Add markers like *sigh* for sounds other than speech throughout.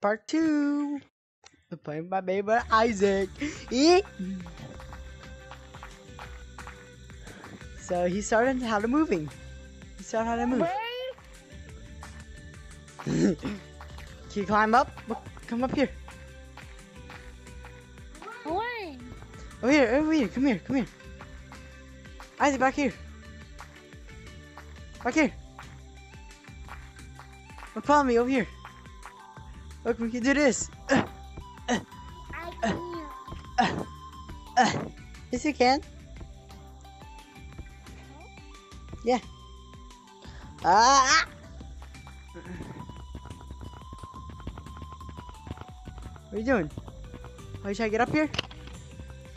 part two. I'm playing my baby Isaac. Eh? So he started how to moving. He started how to move. Can you climb up? Come up here. Over here, over here. Come here, come here. Isaac, back here. Back here. Look, follow me over here. Look, we can do this. Uh, I can't. uh, uh. Yes, you can. Yeah. Ah! What are you doing? Are you trying to get up here?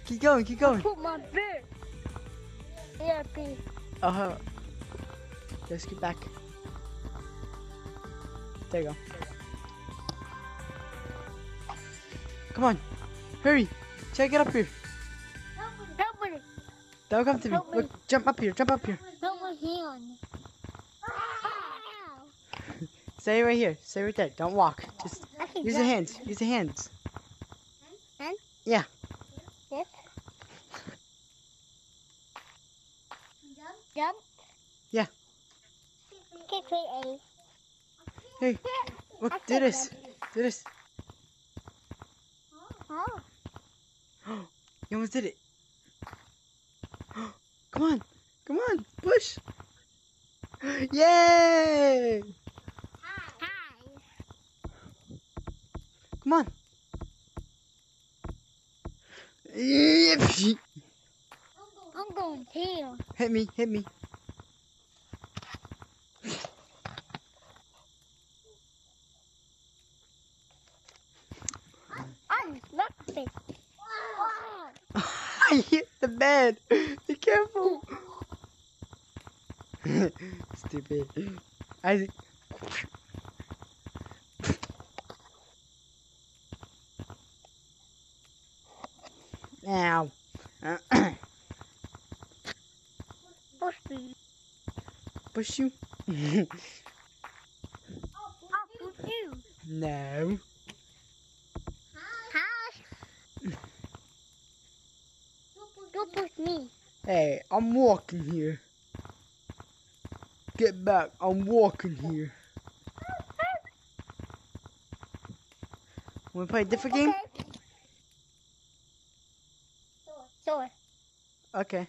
Keep going, keep going. Put my beard. Yeah. Uh huh. Just get back. There you go. Come on. Hurry. Try to get up here. Help me. Help me. Don't come to me. Help me. Look, jump up here. Jump up here. Help my hand. *laughs* Stay right here. Stay right there. Don't walk. Just use your hands. Use your hands. Hand? Yeah. Yep. Jump? Yeah. Okay, wait, Eddie. Hey, look. Do this. Do this. Oh. *gasps* You almost did it. *gasps* Come on. Come on. Push. *gasps* Yay! Hi. Come on. I'm going here. Hit me, hit me. I'm nothing. *laughs* I hit the bed. Be careful. *laughs* Stupid. I. Ow. *coughs* Push me. Push you? I'll *laughs* oh, push you. no. Hi. Don't push me. Hey, I'm walking here. Get back. I'm walking here. Wanna play a different game? Okay. Sure. Okay.